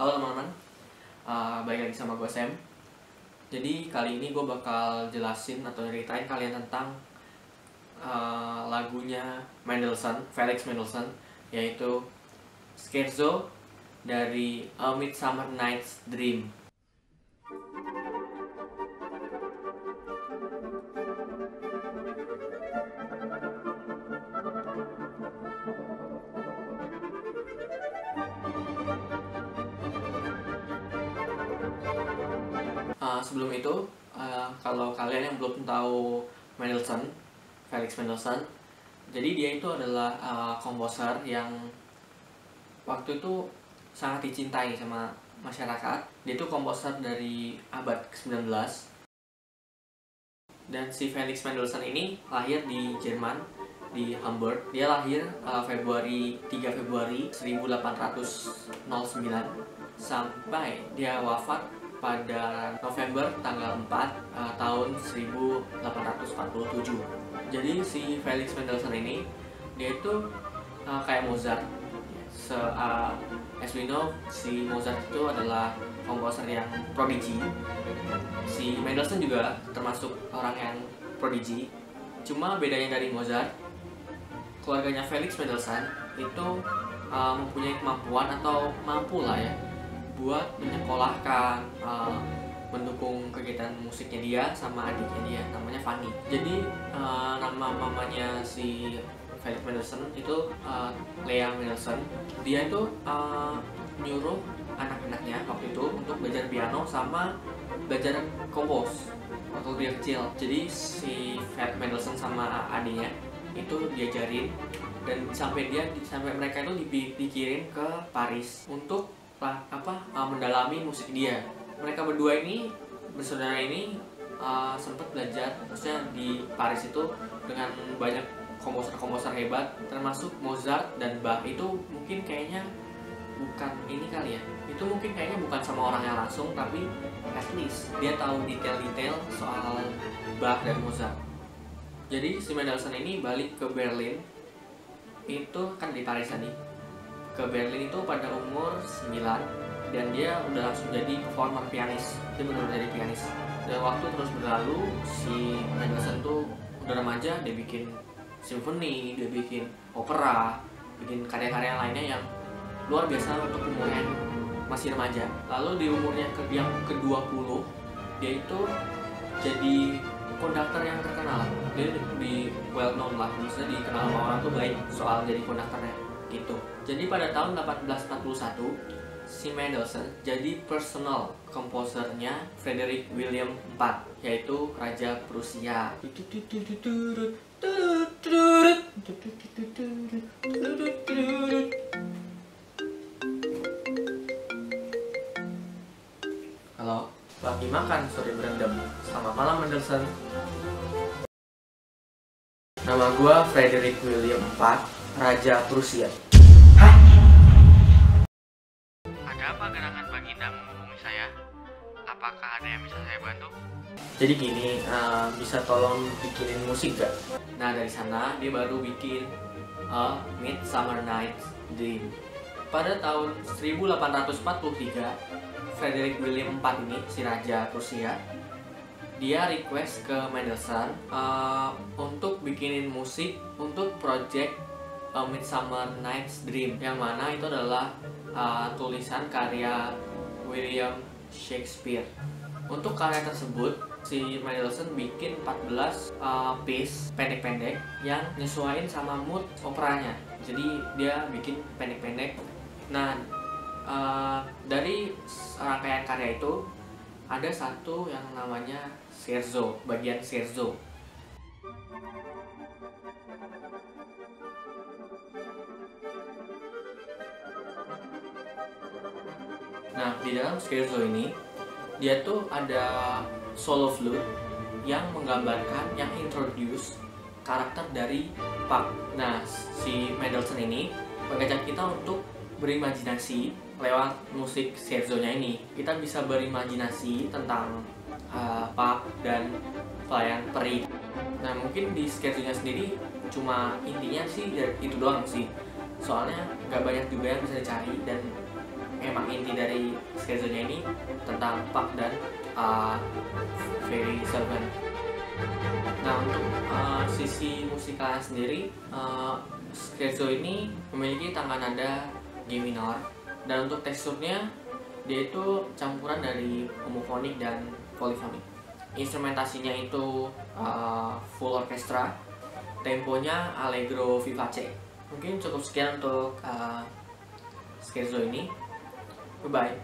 Halo teman-teman, uh, balik lagi sama gue Sam. Jadi kali ini gue bakal jelasin atau ceritain kalian tentang uh, lagunya Mendelssohn, Felix Mendelssohn Yaitu Scherzo dari A Midsummer Night's Dream Uh, sebelum itu, uh, kalau kalian yang belum tahu Mendelssohn, Felix Mendelssohn, jadi dia itu adalah uh, komposer yang waktu itu sangat dicintai sama masyarakat. Dia itu komposer dari abad ke-19. Dan si Felix Mendelssohn ini lahir di Jerman, di Hamburg. Dia lahir uh, Februari 3 Februari 1809 sampai dia wafat pada November tanggal 4 uh, tahun 1847. Jadi si Felix Mendelssohn ini dia itu uh, kayak Mozart. Se, uh, as we know, si Mozart itu adalah komposer yang prodigi. Si Mendelssohn juga termasuk orang yang prodigi. Cuma bedanya dari Mozart, keluarganya Felix Mendelssohn itu uh, mempunyai kemampuan atau mampu lah ya buat menyekolahkan uh, mendukung kegiatan musiknya dia sama adiknya dia namanya Fanny. Jadi uh, nama mamanya si Felix Mendelssohn itu uh, Lea Mendelssohn dia itu uh, nyuruh anak-anaknya waktu itu untuk belajar piano sama belajar kompos waktu dia kecil. Jadi si Felix Mendelssohn sama adiknya itu diajarin dan sampai dia sampai mereka itu dikirim ke Paris untuk apa uh, mendalami musik dia. Mereka berdua ini bersaudara ini uh, sempat belajar maksudnya di Paris itu dengan banyak komposer-komposer hebat termasuk Mozart dan Bach. Itu mungkin kayaknya bukan ini kali ya. Itu mungkin kayaknya bukan sama orang yang langsung tapi at least dia tahu detail-detail soal Bach dan Mozart. Jadi si Mendelssohn ini balik ke Berlin. Itu kan di Paris tadi ke Berlin itu pada umur 9 dan dia udah langsung jadi performer pianis. Dia benar jadi pianis. Dan waktu terus berlalu si Mendelssohn tuh udah remaja dia bikin simfoni dia bikin opera bikin karya-karya lainnya yang luar biasa untuk umurnya. Masih remaja. Lalu di umurnya ke yang ke-20 dia itu jadi konduktor yang terkenal. Dia di, well known lah. Maksudnya dikenal sama orang tuh baik soal jadi konduktornya gitu. Jadi pada tahun 1841 si Mendelssohn jadi personal komposernya Frederick William IV yaitu Raja Prusia. Halo, lagi makan sore berendam. Selamat malam Mendelssohn. Nama gua Frederick William IV Raja Prusia. Hah? Ada apa gerangan Baginda menghubungi saya? Apakah ada yang bisa saya bantu? Jadi gini, uh, bisa tolong bikinin musik gak? Nah dari sana dia baru bikin A Midsummer Night's Dream. Pada tahun 1843, Frederick William IV ini, si Raja Prusia, dia request ke Mendelssohn uh, untuk bikinin musik untuk project A Midsummer Night's Dream yang mana itu adalah uh, tulisan karya William Shakespeare. Untuk karya tersebut, si Mendelssohn bikin 14 uh, piece pendek-pendek yang nyesuaiin sama mood operanya. Jadi dia bikin pendek-pendek. Nah, uh, dari rangkaian karya itu ada satu yang namanya scherzo, bagian scherzo. Nah, di dalam scherzo ini dia tuh ada solo flute yang menggambarkan, yang introduce karakter dari Pak. Nah, si Mendelssohn ini mengajak kita untuk berimajinasi lewat musik scherzo-nya ini. Kita bisa berimajinasi tentang uh, Pak dan pelayan peri. Nah, mungkin di scherzo-nya sendiri cuma intinya sih ya itu doang sih. Soalnya nggak banyak juga yang bisa dicari dan emang inti dari scherzo-nya ini tentang Puck dan uh, Fairy Servant. Nah untuk uh, sisi musikalnya sendiri, uh, ini memiliki tangga nada G minor dan untuk teksturnya dia itu campuran dari homofonik dan polifonik. Instrumentasinya itu uh, full orkestra, temponya allegro vivace. Mungkin cukup sekian untuk uh, scherzo ini. Goodbye.